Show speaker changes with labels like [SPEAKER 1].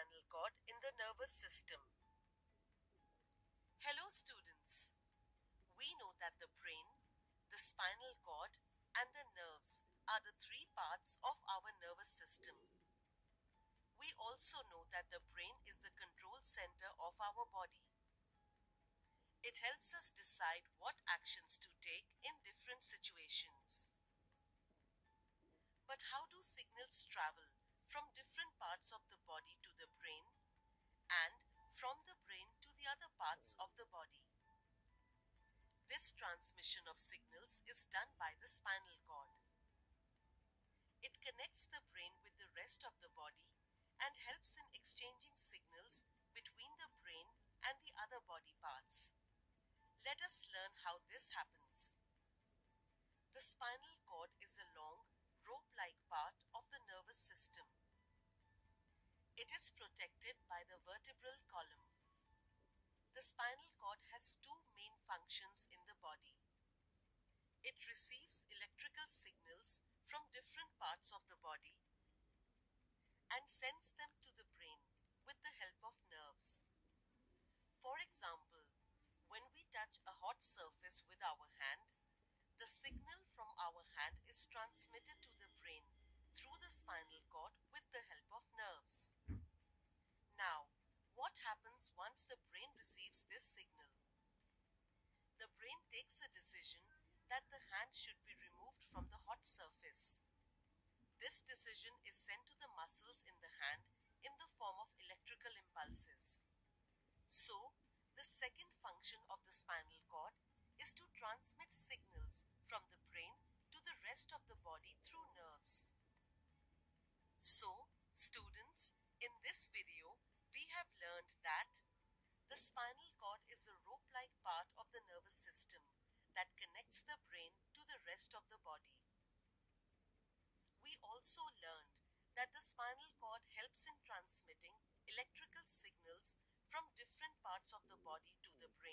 [SPEAKER 1] spinal cord in the nervous system. Hello students. We know that the brain, the spinal cord and the nerves are the three parts of our nervous system. We also know that the brain is the control center of our body. It helps us decide what actions to take in different situations. But how do signals travel parts of the body to the brain and from the brain to the other parts of the body? This transmission of signals is done by the spinal cord. It connects the brain with the rest of the body and helps in exchanging signals between the brain and the other body parts. Let us learn how this happens. The spinal cord is a long, protected by the vertebral column. The spinal cord has two main functions in the body. It receives electrical signals from different parts of the body and sends them to the brain with the help of nerves. For example, when we touch a hot surface with our hand, the signal from our hand is transmitted to the brain through the spinal cord with the help of nerves. Now, what happens once the brain receives this signal? The brain takes a decision hand should be removed from the hot surface. This decision is sent to the muscles in the hand in the form of electrical impulses. So, the second function of the spinal cord is to transmit signals from the brain to the rest of the body through nerves. So, students, in this video, we have learned that the spinal cord is a rope-like part of the nervous system that connects the brain to the rest of the body. We also learned that the spinal cord helps in transmitting electrical signals from different parts of the body to the brain